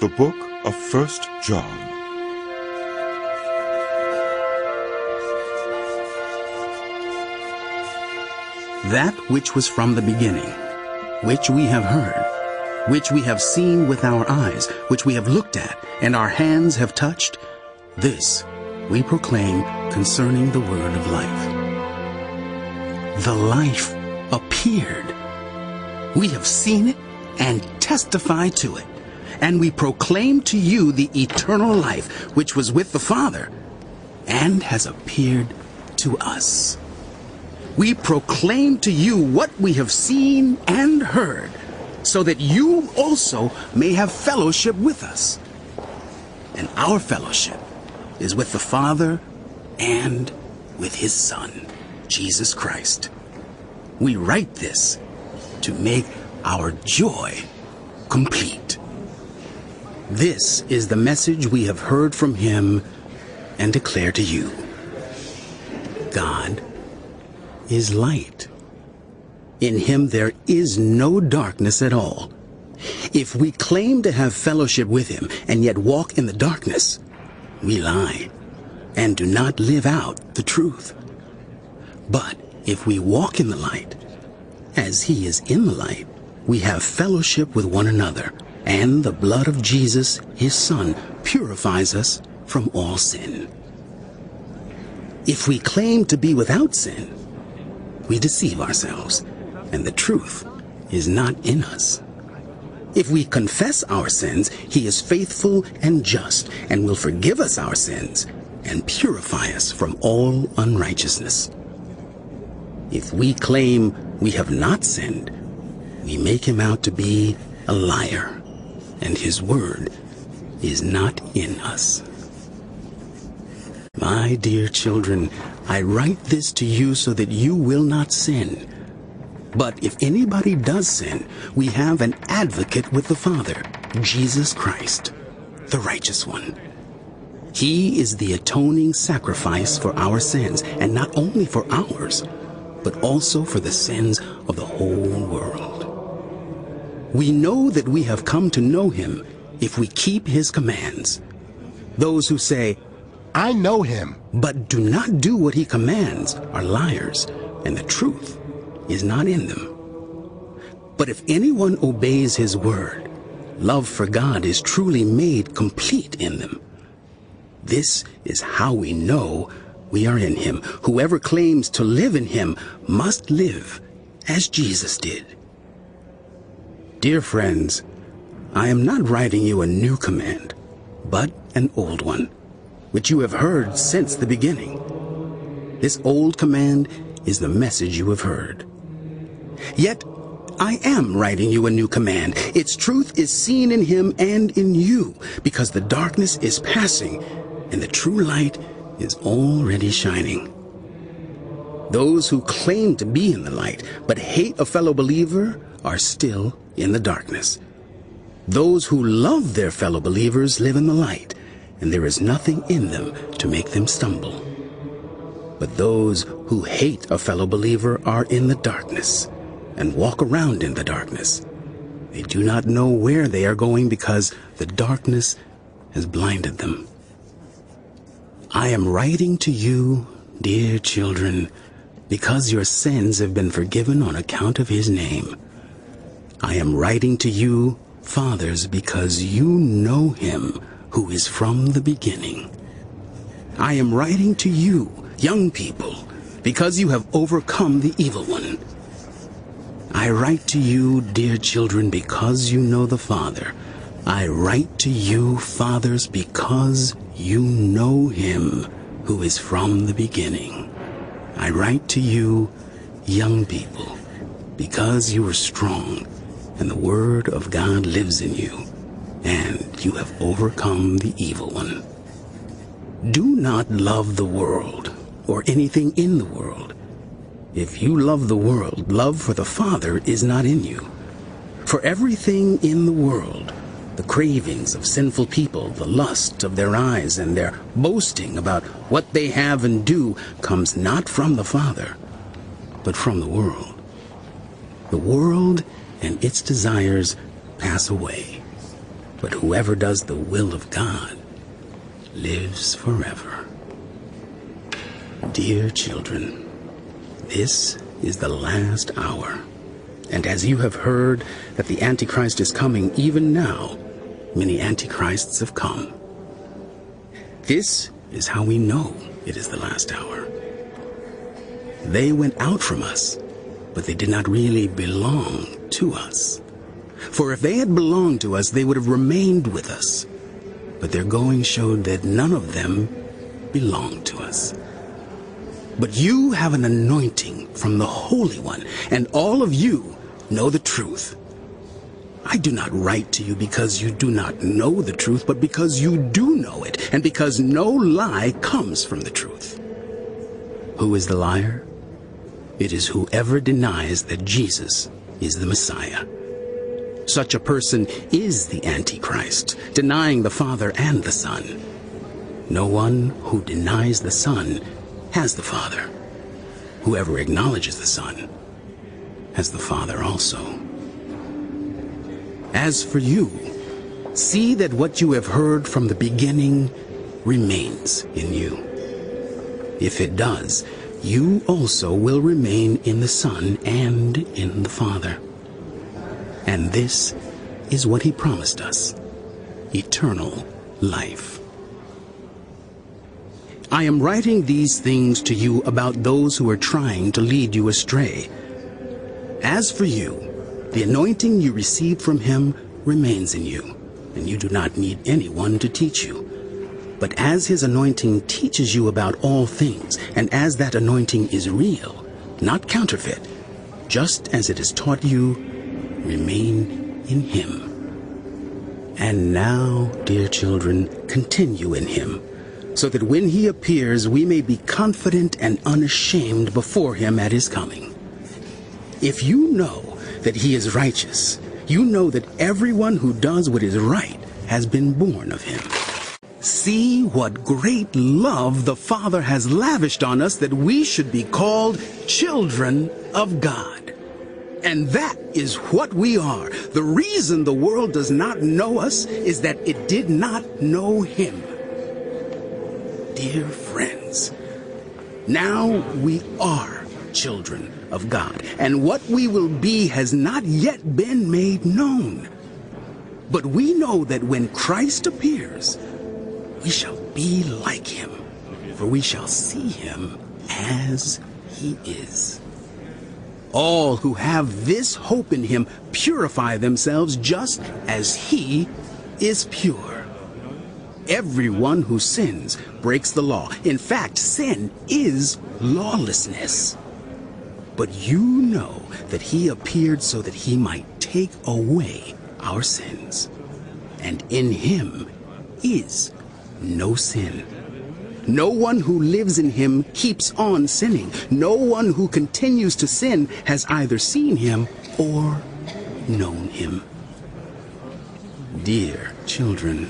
The Book of First John. That which was from the beginning, which we have heard, which we have seen with our eyes, which we have looked at, and our hands have touched, this we proclaim concerning the word of life. The life appeared. We have seen it and testify to it. And we proclaim to you the eternal life which was with the Father and has appeared to us. We proclaim to you what we have seen and heard, so that you also may have fellowship with us. And our fellowship is with the Father and with his Son, Jesus Christ. We write this to make our joy complete. This is the message we have heard from him and declare to you. God is light. In him there is no darkness at all. If we claim to have fellowship with him and yet walk in the darkness, we lie and do not live out the truth. But if we walk in the light, as he is in the light, we have fellowship with one another, and the blood of Jesus, his Son, purifies us from all sin. If we claim to be without sin, we deceive ourselves, and the truth is not in us. If we confess our sins, he is faithful and just, and will forgive us our sins and purify us from all unrighteousness. If we claim we have not sinned, we make him out to be a liar, and his word is not in us. My dear children, I write this to you so that you will not sin. But if anybody does sin, we have an advocate with the Father, Jesus Christ, the righteous one. He is the atoning sacrifice for our sins, and not only for ours, but also for the sins of the whole world. We know that we have come to know him if we keep his commands. Those who say, I know him, but do not do what he commands are liars, and the truth is not in them. But if anyone obeys his word, love for God is truly made complete in them. This is how we know we are in him. Whoever claims to live in him must live as Jesus did. Dear friends, I am not writing you a new command, but an old one, which you have heard since the beginning. This old command is the message you have heard. Yet I am writing you a new command. Its truth is seen in him and in you, because the darkness is passing and the true light is already shining. Those who claim to be in the light but hate a fellow believer are still in the darkness. Those who love their fellow believers live in the light, and there is nothing in them to make them stumble. But those who hate a fellow believer are in the darkness and walk around in the darkness. They do not know where they are going because the darkness has blinded them. I am writing to you, dear children, because your sins have been forgiven on account of his name. I am writing to you, fathers, because you know him who is from the beginning. I am writing to you, young people, because you have overcome the evil one. I write to you, dear children, because you know the Father. I write to you, fathers, because you know him who is from the beginning. I write to you, young people, because you are strong, and the word of God lives in you, and you have overcome the evil one. Do not love the world, or anything in the world. If you love the world, love for the Father is not in you. For everything in the world, the cravings of sinful people, the lust of their eyes, and their boasting about what they have and do comes not from the Father, but from the world. The world and its desires pass away, but whoever does the will of God lives forever. Dear children, this is the last hour. And as you have heard that the Antichrist is coming, even now, many Antichrists have come. This is how we know it is the last hour. They went out from us, but they did not really belong to us. For if they had belonged to us, they would have remained with us. But their going showed that none of them belonged to us. But you have an anointing from the Holy One, and all of you know the truth. I do not write to you because you do not know the truth, but because you do know it, and because no lie comes from the truth. Who is the liar? It is whoever denies that Jesus is the Messiah. Such a person is the Antichrist, denying the Father and the Son. No one who denies the Son has the Father. Whoever acknowledges the Son has the Father also. As for you, see that what you have heard from the beginning remains in you. If it does, you also will remain in the Son and in the Father. And this is what he promised us, eternal life. I am writing these things to you about those who are trying to lead you astray. As for you, the anointing you received from him remains in you, and you do not need anyone to teach you. But as his anointing teaches you about all things, and as that anointing is real, not counterfeit, just as it has taught you, remain in him. And now, dear children, continue in him, so that when he appears we may be confident and unashamed before him at his coming. If you know that he is righteous, you know that everyone who does what is right has been born of him. See what great love the Father has lavished on us that we should be called children of God. And that is what we are. The reason the world does not know us is that it did not know Him. Dear friends, now we are children of God, and what we will be has not yet been made known. But we know that when Christ appears, we shall be like him, for we shall see him as he is. All who have this hope in him purify themselves just as he is pure. Everyone who sins breaks the law. In fact, sin is lawlessness. But you know that he appeared so that he might take away our sins. And in him is no sin. No one who lives in him keeps on sinning. No one who continues to sin has either seen him or known him. Dear children,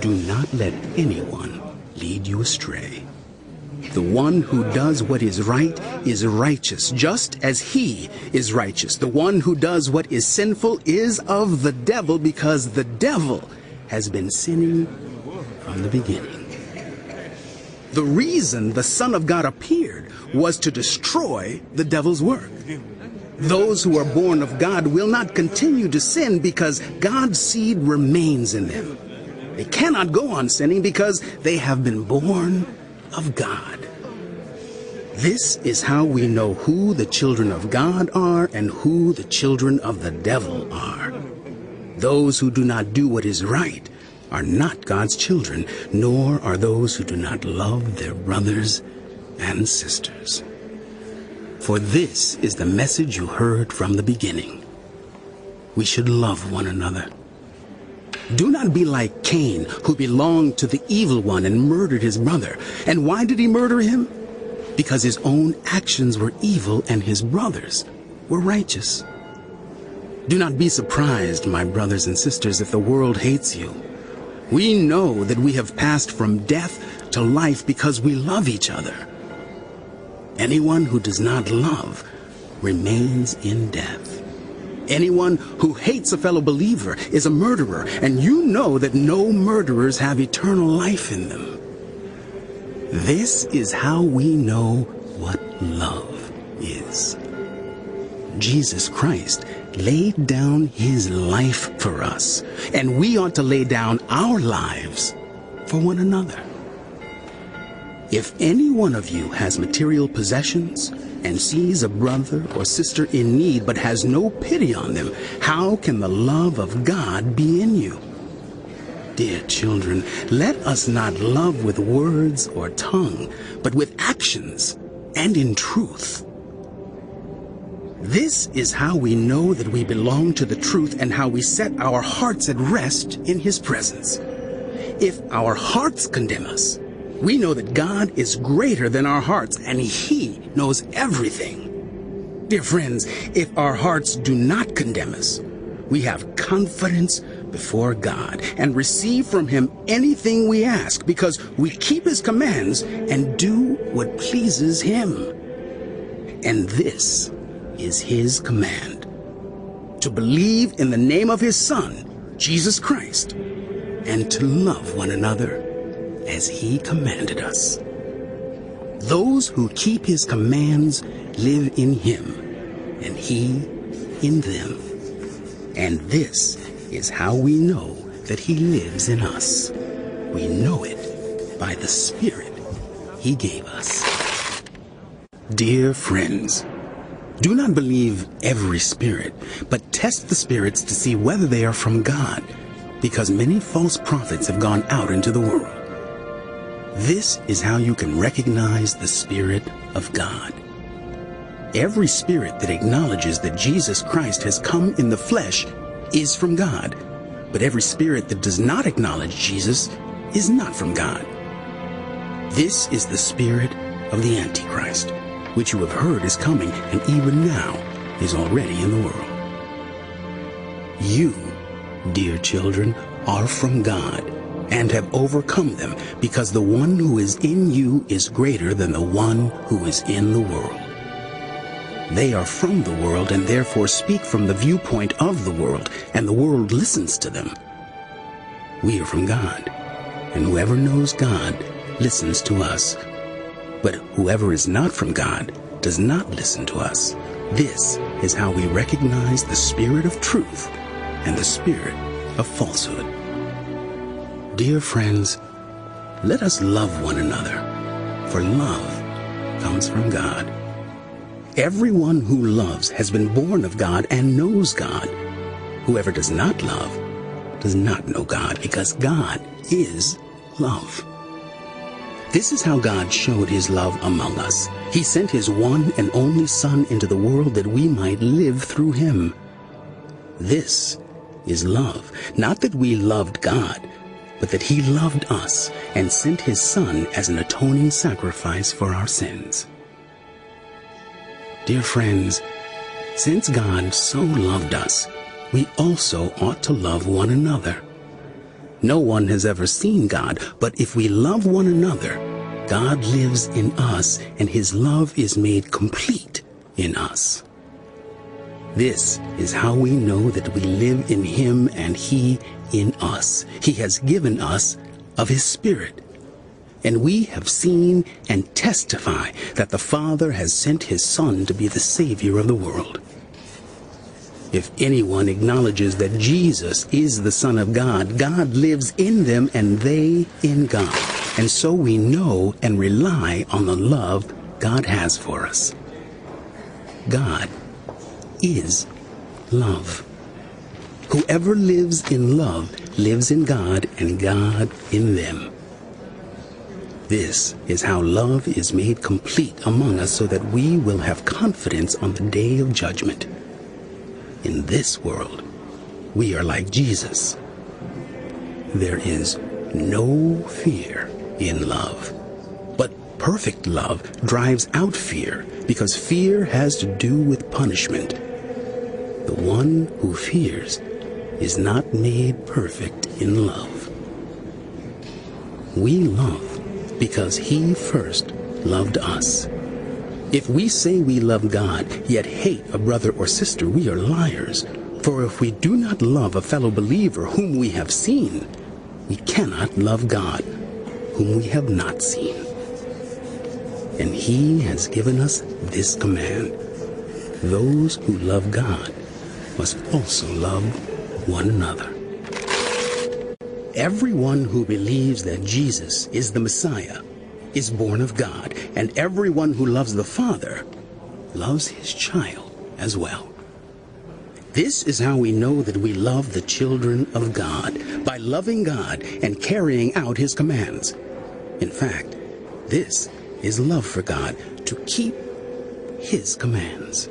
do not let anyone lead you astray. The one who does what is right is righteous, just as he is righteous. The one who does what is sinful is of the devil, because the devil has been sinning from the beginning. The reason the Son of God appeared was to destroy the devil's work. Those who are born of God will not continue to sin because God's seed remains in them. They cannot go on sinning because they have been born of God. This is how we know who the children of God are and who the children of the devil are. Those who do not do what is right are not God's children, nor are those who do not love their brothers and sisters. For this is the message you heard from the beginning. We should love one another. Do not be like Cain, who belonged to the evil one and murdered his brother. And why did he murder him? Because his own actions were evil and his brothers were righteous. Do not be surprised, my brothers and sisters, if the world hates you. We know that we have passed from death to life because we love each other. Anyone who does not love remains in death. Anyone who hates a fellow believer is a murderer, and you know that no murderers have eternal life in them. This is how we know what love is. Jesus Christ laid down his life for us, and we ought to lay down our lives for one another. If any one of you has material possessions and sees a brother or sister in need but has no pity on them, how can the love of God be in you? Dear children, let us not love with words or tongue, but with actions and in truth. This is how we know that we belong to the truth and how we set our hearts at rest in His presence. If our hearts condemn us, we know that God is greater than our hearts and He knows everything. Dear friends, if our hearts do not condemn us, we have confidence before God and receive from Him anything we ask because we keep His commands and do what pleases Him. And this is his command to believe in the name of his Son, Jesus Christ, and to love one another as he commanded us. Those who keep his commands live in him, and he in them. And this is how we know that he lives in us. We know it by the Spirit he gave us. Dear friends, do not believe every spirit, but test the spirits to see whether they are from God, because many false prophets have gone out into the world. This is how you can recognize the Spirit of God. Every spirit that acknowledges that Jesus Christ has come in the flesh is from God, but every spirit that does not acknowledge Jesus is not from God. This is the spirit of the Antichrist which you have heard is coming and even now is already in the world. You, dear children, are from God and have overcome them because the one who is in you is greater than the one who is in the world. They are from the world and therefore speak from the viewpoint of the world, and the world listens to them. We are from God, and whoever knows God listens to us. But whoever is not from God does not listen to us. This is how we recognize the spirit of truth and the spirit of falsehood. Dear friends, let us love one another, for love comes from God. Everyone who loves has been born of God and knows God. Whoever does not love does not know God, because God is love. This is how God showed his love among us. He sent his one and only Son into the world that we might live through him. This is love. Not that we loved God, but that he loved us and sent his Son as an atoning sacrifice for our sins. Dear friends, since God so loved us, we also ought to love one another. No one has ever seen God, but if we love one another, God lives in us and his love is made complete in us. This is how we know that we live in him and he in us. He has given us of his spirit. And we have seen and testify that the Father has sent his Son to be the Savior of the world. If anyone acknowledges that Jesus is the Son of God, God lives in them and they in God. And so we know and rely on the love God has for us. God is love. Whoever lives in love lives in God and God in them. This is how love is made complete among us so that we will have confidence on the day of judgment in this world, we are like Jesus. There is no fear in love. But perfect love drives out fear because fear has to do with punishment. The one who fears is not made perfect in love. We love because he first loved us. If we say we love God, yet hate a brother or sister, we are liars. For if we do not love a fellow believer whom we have seen, we cannot love God whom we have not seen. And he has given us this command. Those who love God must also love one another. Everyone who believes that Jesus is the Messiah is born of God, and everyone who loves the Father loves his child as well. This is how we know that we love the children of God, by loving God and carrying out his commands. In fact, this is love for God, to keep his commands.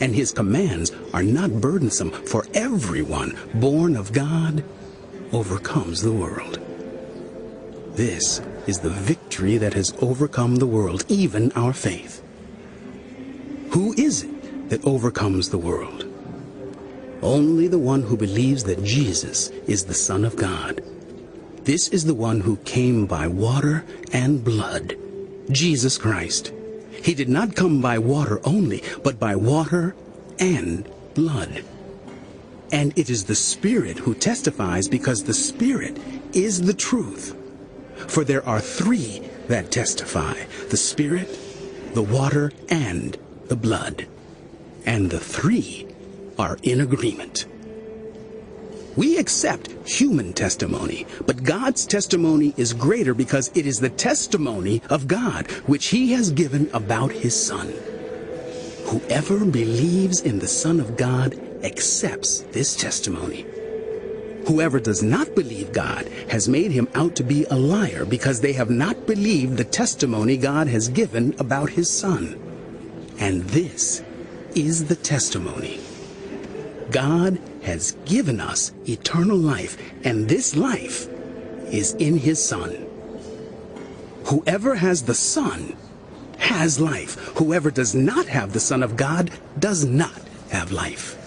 And his commands are not burdensome, for everyone born of God overcomes the world. This is the victory that has overcome the world, even our faith. Who is it that overcomes the world? Only the one who believes that Jesus is the Son of God. This is the one who came by water and blood, Jesus Christ. He did not come by water only, but by water and blood. And it is the Spirit who testifies because the Spirit is the truth. For there are three that testify the Spirit, the water, and the blood. And the three are in agreement. We accept human testimony, but God's testimony is greater because it is the testimony of God which He has given about His Son. Whoever believes in the Son of God accepts this testimony. Whoever does not believe God has made him out to be a liar because they have not believed the testimony God has given about his Son. And this is the testimony. God has given us eternal life, and this life is in his Son. Whoever has the Son has life. Whoever does not have the Son of God does not have life.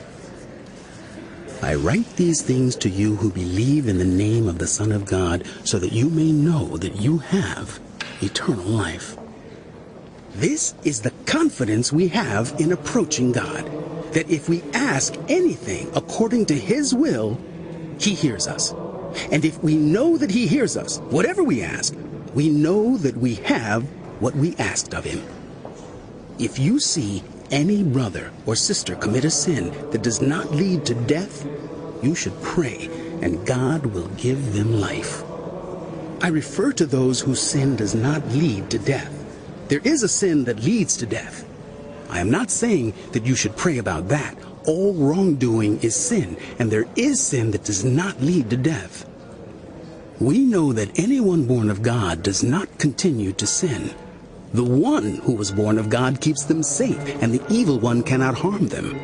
I write these things to you who believe in the name of the Son of God, so that you may know that you have eternal life. This is the confidence we have in approaching God, that if we ask anything according to His will, He hears us. And if we know that He hears us, whatever we ask, we know that we have what we asked of Him. If you see any brother or sister commit a sin that does not lead to death, you should pray and God will give them life. I refer to those whose sin does not lead to death. There is a sin that leads to death. I am not saying that you should pray about that. All wrongdoing is sin, and there is sin that does not lead to death. We know that anyone born of God does not continue to sin. The one who was born of God keeps them safe, and the evil one cannot harm them.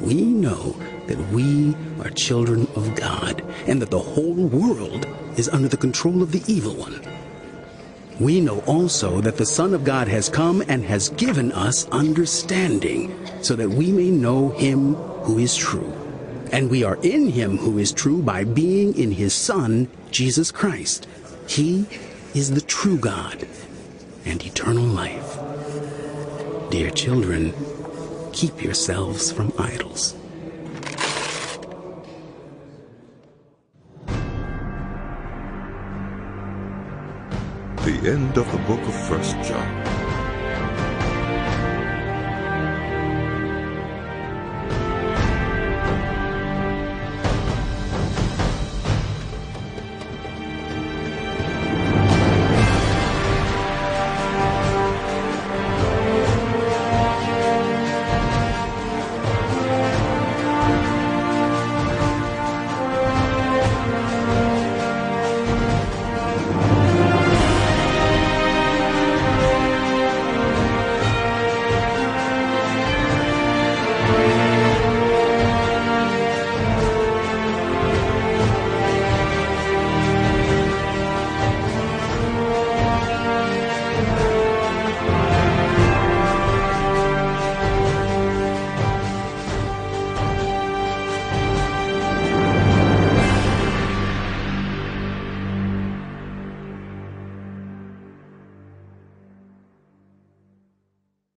We know that we are children of God, and that the whole world is under the control of the evil one. We know also that the Son of God has come and has given us understanding, so that we may know him who is true. And we are in him who is true by being in his Son, Jesus Christ. He is the true God and eternal life. Dear children, keep yourselves from idols. The end of the book of First John.